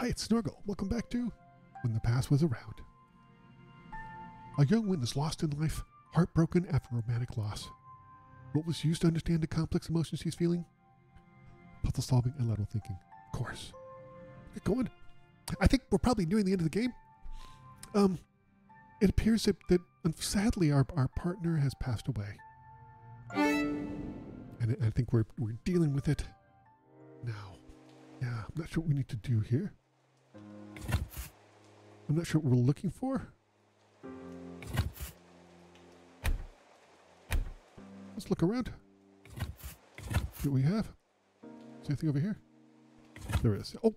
Hi, it's Snorgle. Welcome back to When the Past Was Around. A young is lost in life, heartbroken after romantic loss. What was used to understand the complex emotions she's feeling? Puzzle solving and lateral thinking. Of course. Get going. I think we're probably nearing the end of the game. Um, it appears that, that um, sadly our, our partner has passed away. And I think we're, we're dealing with it now. Yeah, I'm not sure what we need to do here. I'm not sure what we're looking for. Let's look around. See what we have. Is anything over here? There is. Oh,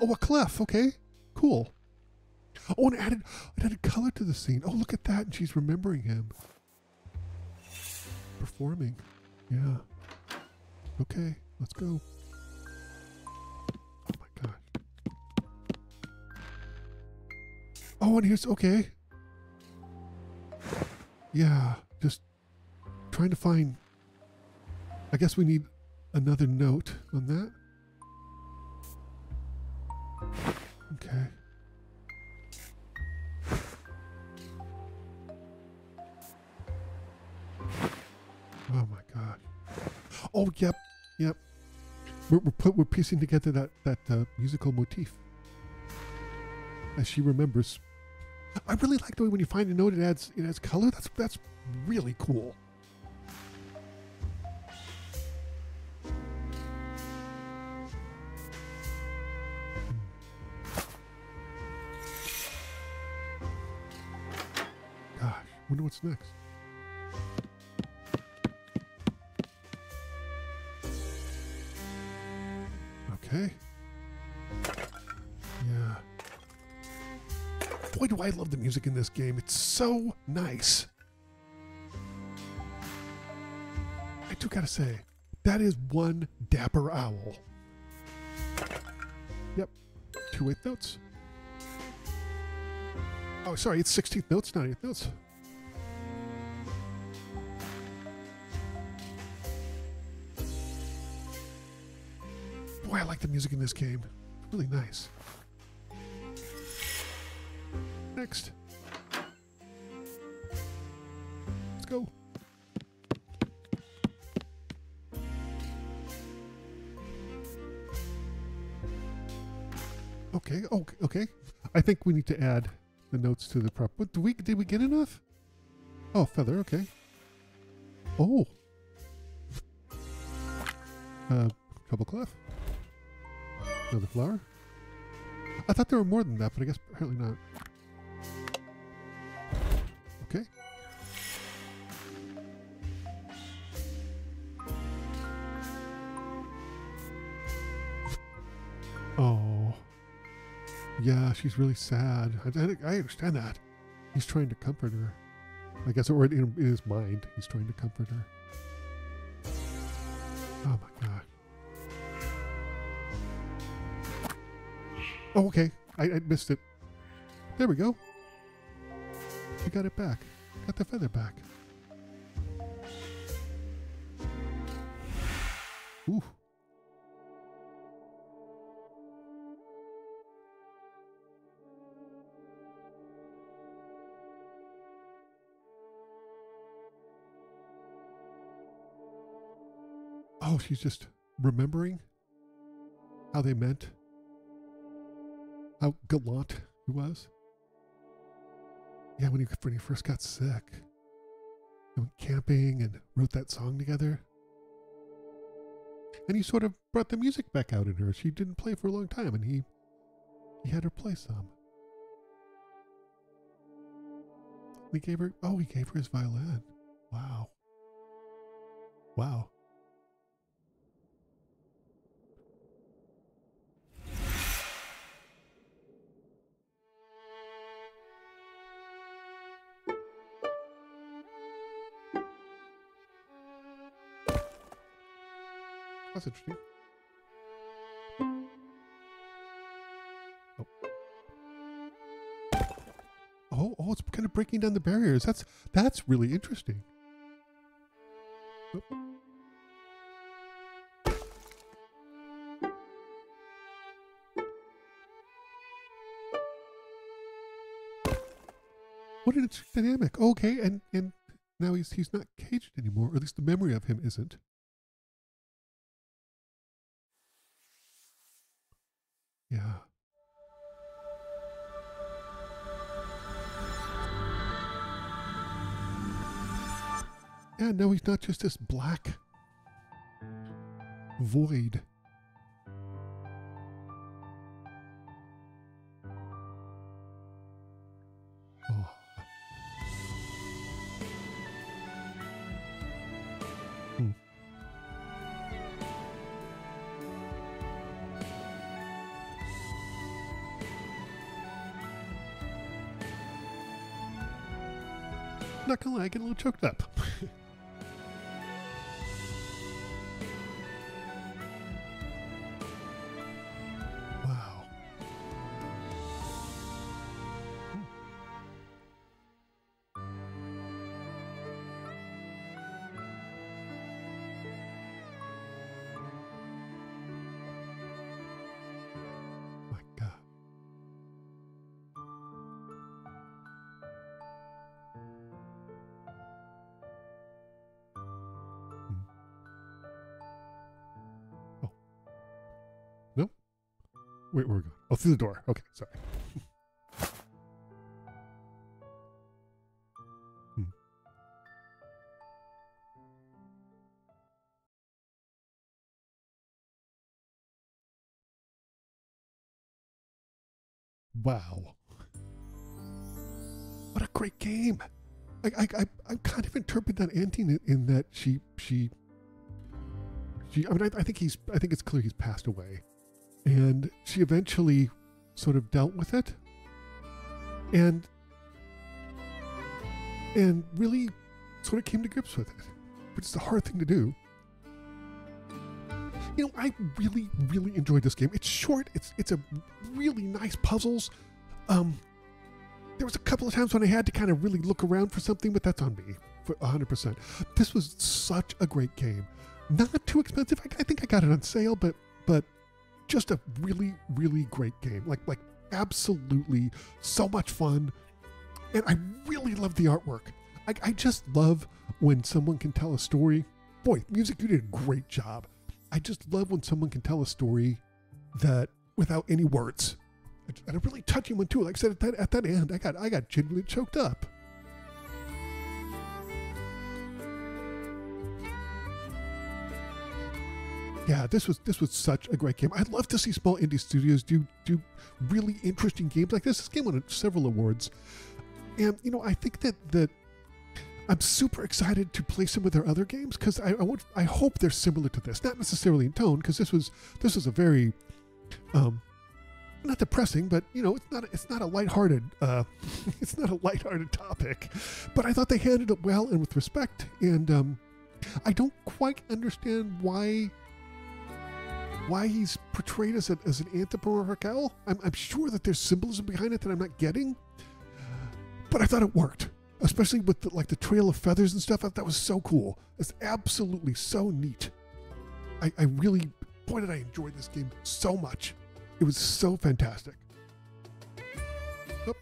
oh, a clef. Okay, cool. Oh, and it added, it added color to the scene. Oh, look at that. And she's remembering him. Performing. Yeah. Okay, let's go. Oh, and here's okay. Yeah, just trying to find. I guess we need another note on that. Okay. Oh my god. Oh, yep, yep. We're, we're, put, we're piecing together that, that uh, musical motif. As she remembers. I really like the way when you find a note, it adds it adds color. That's that's really cool. Gosh, wonder what's next. Okay. Boy, do I love the music in this game. It's so nice. I do gotta say, that is one dapper owl. Yep. Two eighth notes. Oh, sorry, it's 16th notes, not eighth notes. Boy, I like the music in this game. Really nice. Next. Let's go. Okay. Oh, okay. I think we need to add the notes to the prop. What, did we did we get enough? Oh, feather. Okay. Oh. Uh, treble clef. Another flower. I thought there were more than that, but I guess apparently not. Okay. Oh. Yeah, she's really sad. I, I, understand that. He's trying to comfort her. I guess, or in, in his mind, he's trying to comfort her. Oh my god. Oh, okay. I, I missed it. There we go. We got it back. Got the feather back. Ooh. Oh, she's just remembering how they meant, how gallant he was. Yeah, when he, when he first got sick, they went camping and wrote that song together. And he sort of brought the music back out in her. She didn't play for a long time, and he he had her play some. He gave her oh, he gave her his violin. Wow. Wow. That's interesting. Oh. oh, oh, it's kind of breaking down the barriers. That's that's really interesting. Oh. What an interesting dynamic. Okay, and and now he's he's not caged anymore, or at least the memory of him isn't. Yeah, no, he's not just this black void. Oh. Hmm. Not gonna lie, I get a little choked up. Wait, where are we going? Oh, through the door. Okay, sorry. Hmm. Wow. What a great game. I, I, I, I kind of interpret that ending in, in that she, she, she, I mean, I, I think he's, I think it's clear he's passed away. And she eventually sort of dealt with it. And, and really sort of came to grips with it, which is a hard thing to do. You know, I really, really enjoyed this game. It's short. It's it's a really nice puzzles. Um, there was a couple of times when I had to kind of really look around for something, but that's on me for 100%. This was such a great game. Not too expensive. I, I think I got it on sale, but but just a really, really great game. Like like absolutely so much fun, and I really love the artwork. I, I just love when someone can tell a story. Boy, music, you did a great job. I just love when someone can tell a story that without any words. And a really touching one too. Like I said at that at that end, I got I got genuinely choked up. Yeah, this was this was such a great game. I'd love to see small indie studios do do really interesting games like this. This game won several awards, and you know I think that that I'm super excited to play some of their other games because I I, want, I hope they're similar to this, not necessarily in tone because this was this was a very um not depressing, but you know it's not it's not a lighthearted uh, it's not a lighthearted topic, but I thought they handled it well and with respect, and um, I don't quite understand why why he's portrayed as, a, as an anthropomorphic owl. I'm, I'm sure that there's symbolism behind it that I'm not getting, but I thought it worked, especially with the, like the trail of feathers and stuff. I That was so cool. It's absolutely so neat. I, I really, boy, did I enjoy this game so much. It was so fantastic. Oh,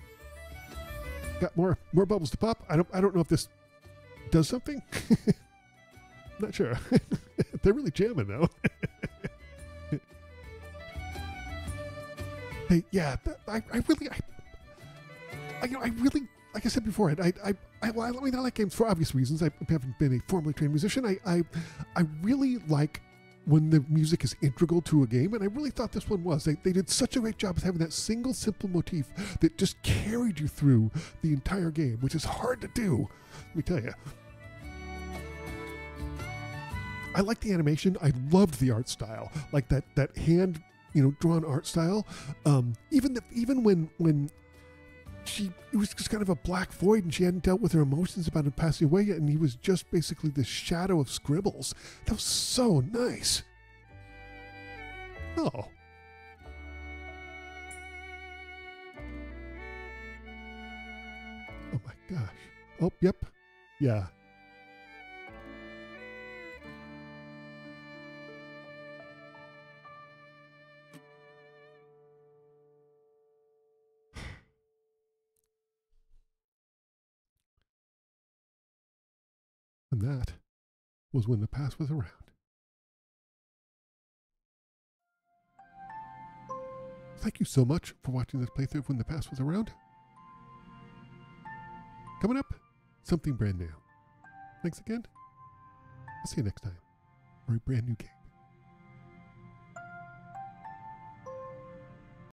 got more more bubbles to pop. I don't I don't know if this does something. Not sure. They're really jamming though. yeah, I, I really, I, I, you know, I really, like I said before, I, I, I, well, I mean, I like games for obvious reasons. I haven't been a formally trained musician. I, I, I really like when the music is integral to a game, and I really thought this one was. They, they did such a great job of having that single simple motif that just carried you through the entire game, which is hard to do. Let me tell you. I like the animation. I loved the art style, like that that hand, you know, drawn art style. Um, even the, even when when she it was just kind of a black void and she hadn't dealt with her emotions about him passing away yet, and he was just basically the shadow of scribbles. That was so nice. Oh. Oh my gosh. Oh, yep. Yeah. Was when the past was around. Thank you so much for watching this playthrough of When the Past Was Around. Coming up, something brand new. Thanks again. I'll see you next time for a brand new game.